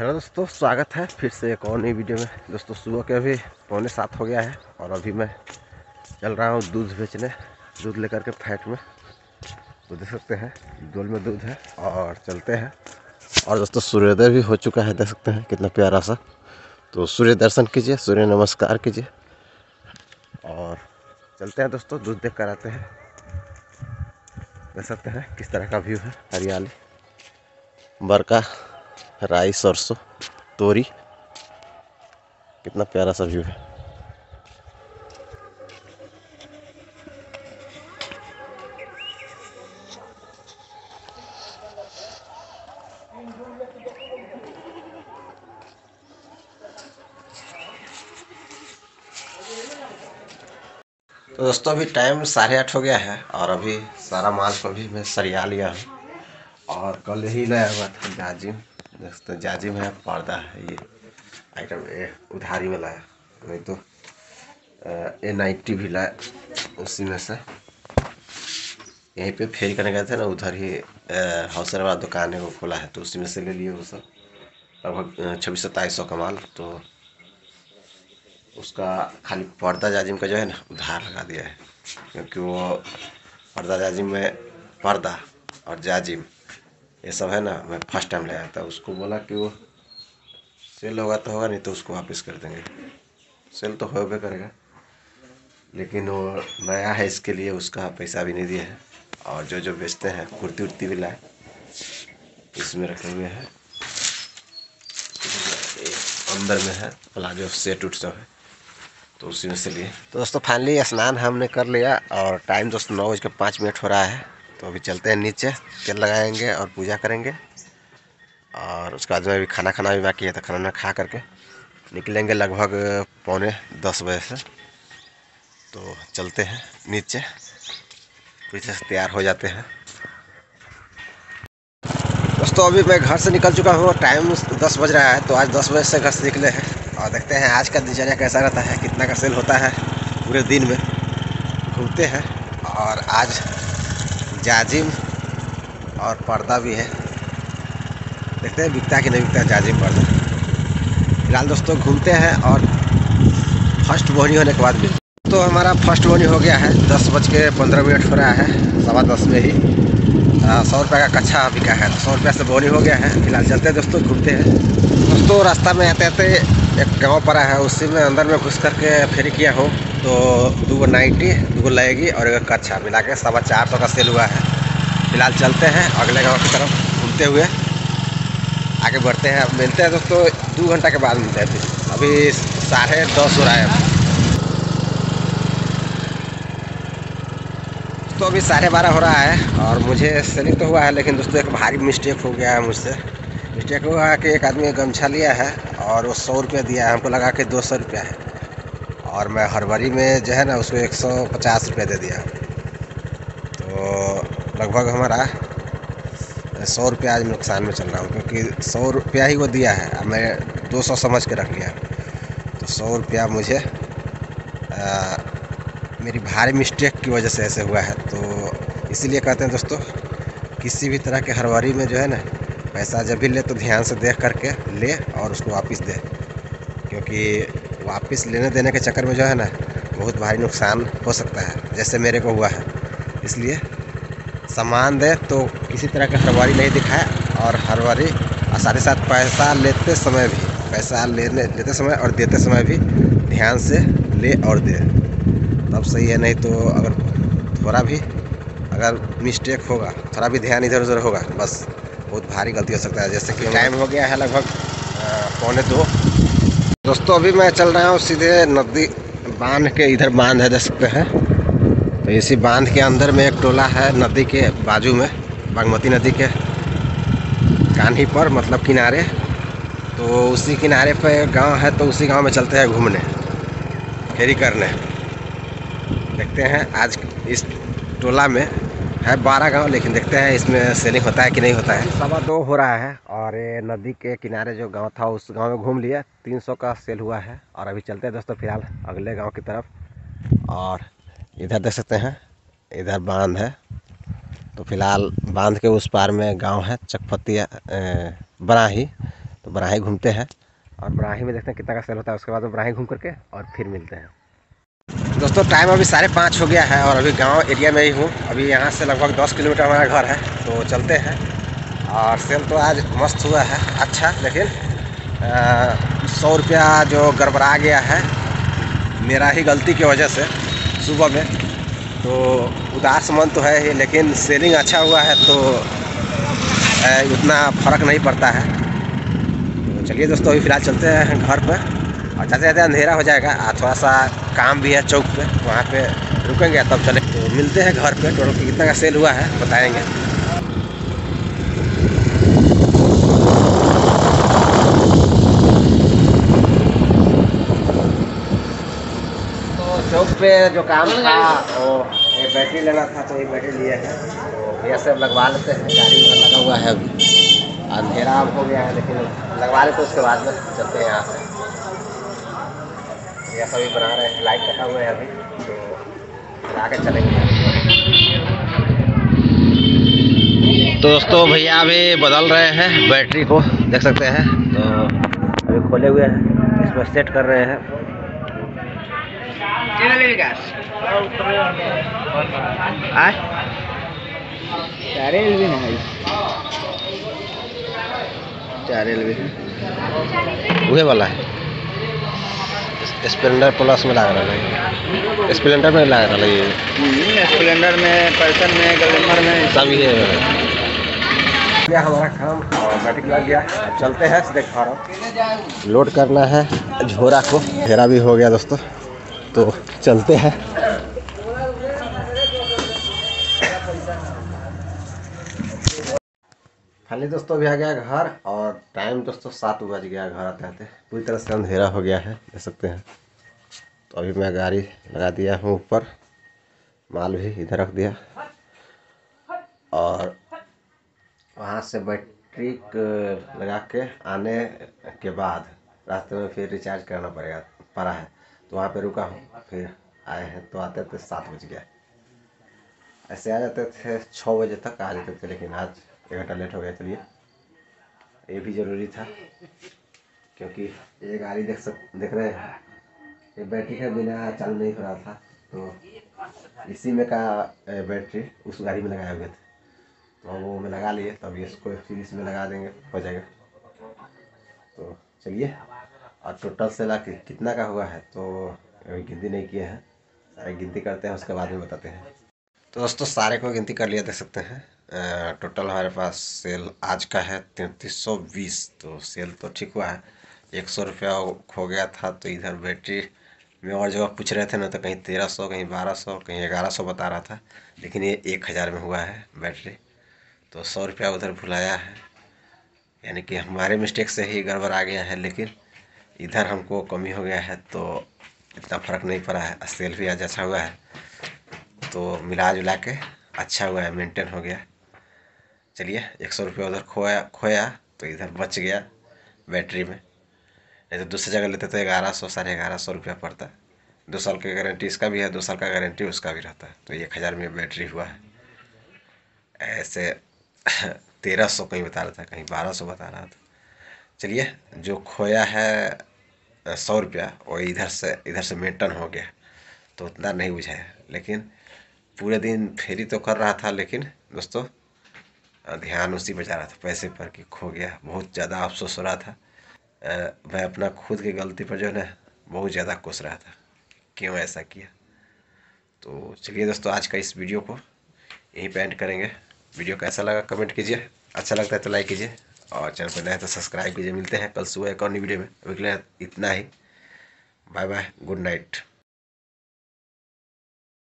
Hello दोस्तों, स्वागत है फिर से एक और नई वीडियो में। दोस्तों, सुबह के अभी पौने सात हो गया है और अभी मैं चल रहा हूँ दूध बेचने, दूध लेकर के फैट में। तो देख सकते हैं डोल में दूध है और चलते हैं। और दोस्तों, सूर्योदय भी हो चुका है, देख सकते हैं, कितना प्यारा सा। तो सूर्य दर्शन कीजिए, सूर्य नमस्कार कीजिए। और चलते हैं दोस्तों, दूध देख कर आते हैं। देख सकते हैं, किस तरह का व्यू है, हरियाली। बरका राई सरसों तोरी। कितना प्यारा सा व्यू है। तो दोस्तों, अभी टाइम साढ़े आठ हो गया है और अभी सारा माल को भी मैं सरिया लिया हूँ। और कल ही लाया हुआ था जाजिम दोस्तों जाजिम है, पर्दा है ये। आइटम ए, उधारी में लाया नहीं तो ए नाइन्टी भी लाए उसी में से। यहीं पे फेरी करने गए थे ना, उधर ही हौसले वाला दुकान है, वो खोला है तो उसी में से ले लिए वो सब। लगभग छब्बीस सत्ताईस सौ का माल तो उसका खाली पर्दा जाजिम का जो है ना, उधार लगा दिया है। क्योंकि वो पर्दा जाजिम में, पर्दा और जाजिम। ये सब है ना, मैं फ़र्स्ट टाइम ले आया था। उसको बोला कि वो सेल होगा तो होगा, नहीं तो उसको वापस कर देंगे। सेल तो होबे करेगा। लेकिन वो नया है इसके लिए, उसका पैसा भी नहीं दिया है। और जो जो बेचते हैं, कुर्ती उर्ती भी लाए। इसमें रखे हुए हैं। अंदर में है, प्लाजो सेट उट सब है। तो उसी में से लिए। तो दोस्तों फाइनली स्नान हमने कर लिया। और टाइम दोस्तों नौ बज के पाँच मिनट हो रहा है। तो अभी चलते हैं नीचे, तेल लगाएँगे और पूजा करेंगे। और उसके बाद में अभी खाना खाना भी बाकी है तो खाना खा करके निकलेंगे लगभग पौने दस बजे से। तो चलते हैं नीचे, पीछे से तैयार हो जाते हैं। दोस्तों, अभी मैं घर से निकल चुका हूँ, टाइम दस बज रहा है तो आज दस बजे से घर से निकले हैं। और देखते हैं आज का दिनचर्या कैसा रहता है, कितना का सेल होता है पूरे दिन में। घूमते हैं और आज जाजिम और पर्दा भी है। देखते हैं बिकता कि नहीं बिकता जाजिम पर्दा। फ़िलहाल दोस्तों घूमते हैं और फ़र्स्ट बोनी होने के बाद भी तो हमारा फ़र्स्ट बोनी हो गया है। दस बज के पंद्रह मिनट हो रहा है। सवा दस में ही। सौ रुपये का कच्छा बिका है। तो सौ रुपये से बोनी हो गया है। फ़िलहाल चलते हैं दोस्तों, घूमते हैं। दोस्तों रास्ता में आते आते एक गाँव पड़ा है, उसी में अंदर में घुस करके फेरी किया हो। तो दो गो नाइन्टी दो गो लगेगी और एक कच्छा मिला के सवा चार सौ का सेल हुआ है। फ़िलहाल चलते हैं, अगले गाँव की तरफ़ घूमते हुए। आगे बढ़ते हैं। अब मिलते हैं दोस्तों, दो घंटा के बाद मिलते हैं फिर। अभी साढ़े दस हो रहा है। तो अभी साढ़े बारह हो रहा है और मुझे सेलिंग तो हुआ है, लेकिन दोस्तों, एक भारी मिस्टेक हो गया है मुझसे। मिस्टेक हुआ है कि एक आदमी गमछा लिया है। और वो सौ रुपया दिया है हमको लगा के दो सौ रुपया है। और मैं हरबरी में जो है ना उसको एक सौ पचास रुपया दे दिया। तो लगभग हमारा सौ रुपया आज नुकसान में चल रहा हूँ क्योंकि सौ रुपया ही वो दिया है। अब मैं दो सौ समझ के रख लिया। तो सौ रुपया मुझे आ, मेरी भारी मिस्टेक की वजह से ऐसे हुआ है। तो इसीलिए कहते हैं दोस्तों किसी भी तरह के हरवारी में जो है ना पैसा जब भी ले तो ध्यान से देख करके ले और उसको वापस दे। क्योंकि वापस लेने देने के चक्कर में जो है ना, बहुत भारी नुकसान हो सकता है, जैसे मेरे को हुआ है। इसलिए सामान दे तो किसी तरह का हरवारी नहीं दिखाए और हरवारी और साथ ही साथ पैसा लेते समय भी, पैसा लेने, लेते समय और देते समय भी ध्यान से ले और दे। तब सही है, नहीं तो अगर थोड़ा भी, अगर मिस्टेक होगा, थोड़ा भी ध्यान इधर उधर होगा, बस। बहुत भारी गलती हो सकता है जैसे कि टाइम हो गया है लगभग। पौने दो। दोस्तों अभी मैं चल रहा हूँ सीधे नदी बाँध के इधर बाँध है देख सकते हैं। तो इसी बाँध के अंदर में एक टोला है नदी के बाजू में बागमती नदी के कान्ही पर मतलब किनारे। तो उसी किनारे पे गाँव है तो उसी गाँव में चलते हैं घूमने फेरी करने। देखते हैं आज इस टोला में है बारह गाँव, लेकिन देखते हैं इसमें सेलिंग होता है कि नहीं होता है। सवा दो हो रहा है और ये नदी के किनारे जो गाँव था, उस गाँव में घूम लिया। तीन सौ का सेल हुआ है और अभी चलते हैं दोस्तों फ़िलहाल अगले गाँव की तरफ़। और इधर देख सकते हैं, इधर बाँध है। तो फ़िलहाल बाँध के उस पार में गाँव है चकपतिया बराही। तो बराही घूमते हैं और बराही में देखते हैं कितना का सेल होता है, उसके बाद बराही घूम करके और फिर मिलते हैं। दोस्तों टाइम अभी साढ़े पाँच हो गया है और अभी गाँव एरिया में ही हूँ। अभी यहाँ से लगभग दस किलोमीटर हमारा घर है तो चलते हैं। और सेल तो आज मस्त हुआ है अच्छा लेकिन सौ रुपया जो गड़बड़ा गया है, मेरा ही गलती की वजह से सुबह में। तो उदास मन तो है ही, लेकिन सेलिंग अच्छा हुआ है तो उतना फ़र्क नहीं पड़ता है। तो चलिए दोस्तों, अभी फ़िलहाल चलते हैं घर पर। और जाते जाते अंधेरा हो जाएगा थोड़ा सा काम भी है चौक पे, वहाँ पे रुकेंगे, तब चले। तो मिलते हैं घर पे, टोटल कितना का सेल हुआ है, बताएँगे। तो चौक पे जो काम था वो ये बैटरी लेना था तो ये बैटरी लिए है। तो भैया सब लगवा लेते हैं, गाड़ी में लगा हुआ है अभी। अंधेरा हो गया है, लेकिन लगवा लेते उसके बाद में, चलते हैं यहाँ से। ये सभी बना रहे हैं लाइट कटा हुआ है अभी तो आगे चलेंगे। तो दोस्तों भैया अभी बदल रहे हैं बैटरी को देख सकते हैं। तो अभी खोले हुए हैं इसमें सेट कर रहे हैं। चार एल भी नहीं। चार एल भी वही वाला है। स्प्लेंडर प्लस में लग रहा है। स्प्लेंडर में लग रहा है स्प्लेंडर में पर्सन में ग्लैमर में। सभी है। गया हमारा काम और बैटिक लग गया। अब चलते हैं दिखा रहा हूँ। लोड करना है झोरा को। घेरा भी हो गया दोस्तों। तो चलते हैं। फाइनली दोस्तों अभी आ गया घर और टाइम दोस्तों सात बज गया घर आते आते। पूरी तरह से अंधेरा हो गया है, देख सकते हैं। तो अभी मैं गाड़ी लगा दिया हूँ ऊपर, माल भी इधर रख दिया। और वहाँ से बैटरी लगा के आने के बाद रास्ते में फिर रिचार्ज करना पड़ेगा, पड़ा है। तो वहाँ पे रुका हूँ, फिर आए हैं तो आते थे सात बज गया। ऐसे आ जाते थे छः बजे तक आ जाते थे, लेकिन आज एक घंटा लेट हो गया चलिए। ये भी ज़रूरी था, क्योंकि ये गाड़ी देख सक, देख रहे हैं। ये बैटरी के बिना चालू नहीं हो रहा था तो इसी में का बैटरी उस गाड़ी में लगाए हुए थे। तो वो में लगा लिए, तब इसको फिर इसमें लगा देंगे, हो जाएगा। तो चलिए, और टोटल से ला कितना का हुआ है तो अभी गिनती नहीं किए हैं। गिनती करते हैं, उसके बाद में बताते हैं। तो दोस्तों, सारे को गिनती कर लिया, देख सकते हैं। टोटल हमारे पास सेल आज का है तैंतीस सौ बीस तो सेल तो ठीक हुआ है। एक सौ रुपया खो गया था तो इधर बैटरी में और जगह पूछ रहे थे ना तो कहीं तेरह सौ, कहीं बारह सौ, कहीं ग्यारह सौ बता रहा था, लेकिन ये एक हज़ार में हुआ है बैटरी। तो सौ रुपया उधर भुलाया है। यानी कि हमारे मिस्टेक से ही गड़बड़ आ गया है, लेकिन इधर हमको कमी हो गया है तो इतना फ़र्क नहीं पड़ा है। सेल भी आज अच्छा हुआ है तो मिला जुला के अच्छा हुआ है मेंटेन हो गया। चलिए, एक सौ रुपया उधर खोया खोया तो इधर बच गया बैटरी में। नहीं तो दूसरी जगह लेते तो ग्यारह सौ, साढ़े ग्यारह सौ रुपया पड़ता। दो साल की गारंटी इसका भी है, दो साल का गारंटी उसका भी रहता है। तो एक हज़ार में बैटरी हुआ है। ऐसे तेरह सौ कहीं बता रहा था, कहीं बारह सौ बता रहा था। चलिए, जो खोया है सौ रुपया, वो इधर से इधर से मेंटेन हो गया। तो उतना नहीं बुझाया। लेकिन पूरे दिन फेरी तो कर रहा था, लेकिन दोस्तों ध्यान उसी पर जा रहा था, पैसे पर कि खो गया, बहुत ज़्यादा अफसोस हो रहा था। मैं अपना खुद की गलती पर जो है ना, बहुत ज़्यादा खुश रहा था। क्यों ऐसा किया? तो चलिए दोस्तों, आज का इस वीडियो को यहीं पे एंड करेंगे। वीडियो कैसा लगा कमेंट कीजिए अच्छा लगता है तो लाइक कीजिए, और चैनल पर नए तो सब्सक्राइब कीजिए। मिलते हैं कल सुबह एक और वीडियो में। अभी इतना ही। Bye bye good night